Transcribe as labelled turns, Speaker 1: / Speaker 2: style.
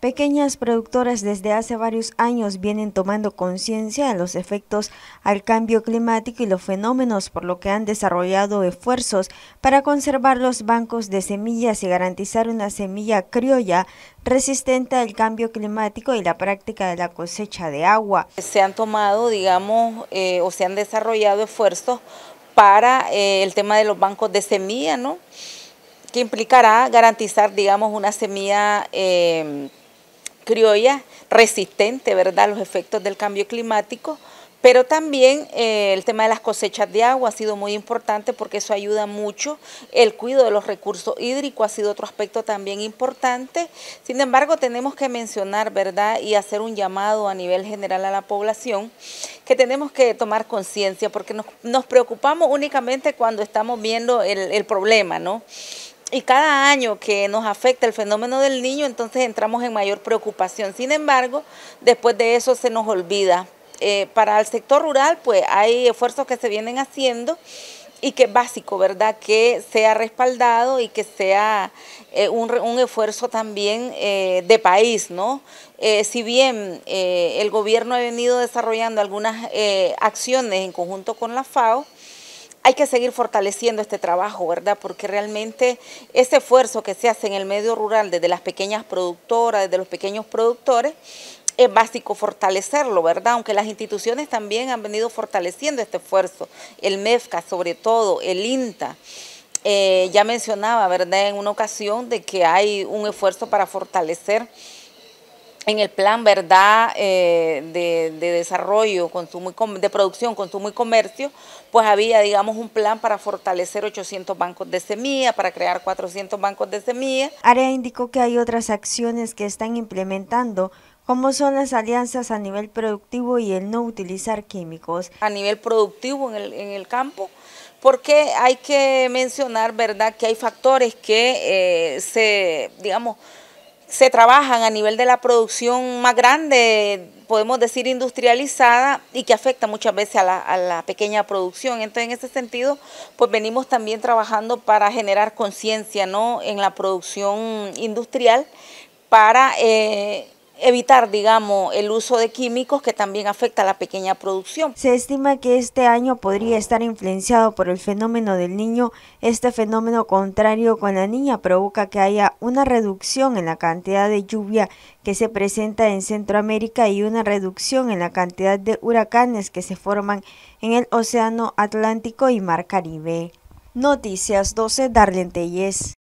Speaker 1: Pequeñas productoras desde hace varios años vienen tomando conciencia de los efectos al cambio climático y los fenómenos, por lo que han desarrollado esfuerzos para conservar los bancos de semillas y garantizar una semilla criolla resistente al cambio climático y la práctica de la cosecha de agua.
Speaker 2: Se han tomado, digamos, eh, o se han desarrollado esfuerzos para eh, el tema de los bancos de semilla, ¿no? que implicará garantizar, digamos, una semilla eh, criolla resistente, ¿verdad?, a los efectos del cambio climático, pero también eh, el tema de las cosechas de agua ha sido muy importante porque eso ayuda mucho. El cuidado de los recursos hídricos ha sido otro aspecto también importante. Sin embargo, tenemos que mencionar, ¿verdad? Y hacer un llamado a nivel general a la población que tenemos que tomar conciencia porque nos, preocupamos únicamente cuando estamos viendo el, el problema, ¿no? Y cada año que nos afecta el fenómeno del niño, entonces entramos en mayor preocupación. Sin embargo, después de eso se nos olvida. Eh, para el sector rural, pues hay esfuerzos que se vienen haciendo y que es básico, ¿verdad? Que sea respaldado y que sea eh, un, un, esfuerzo también eh, de país, ¿no? si bien el gobierno ha venido desarrollando algunas acciones en conjunto con la FAO, hay que seguir fortaleciendo este trabajo, ¿verdad? Porque realmente ese esfuerzo que se hace en el medio rural desde las pequeñas productoras, desde los pequeños productores, es básico fortalecerlo, ¿verdad? Aunque las instituciones también han venido fortaleciendo este esfuerzo, el MEFCA sobre todo, el INTA. Eh, ya mencionaba, ¿verdad?, en una ocasión de que hay un esfuerzo para fortalecer en el plan verdad eh, de, desarrollo, consumo de producción, consumo y comercio, pues había, digamos, un plan para fortalecer 800 bancos de semilla, para crear 400 bancos de semilla.
Speaker 1: Área indicó que hay otras acciones que están implementando, como son las alianzas a nivel productivo y el no utilizar químicos.
Speaker 2: A nivel productivo en el, en el campo, porque hay que mencionar, ¿verdad?, que hay factores que eh, se, digamos, se trabajan a nivel de la producción más grande, podemos decir industrializada, y que afecta muchas veces a la, pequeña producción. Entonces, en ese sentido, pues venimos también trabajando para generar conciencia ¿no? en la producción industrial para... Eh, evitar, digamos, el uso de químicos que también afecta a la pequeña producción.
Speaker 1: Se estima que este año podría estar influenciado por el fenómeno del niño. Este fenómeno contrario con la niña provoca que haya una reducción en la cantidad de lluvia que se presenta en Centroamérica y una reducción en la cantidad de huracanes que se forman en el Océano Atlántico y Mar Caribe. Noticias 12 Darlene Telles.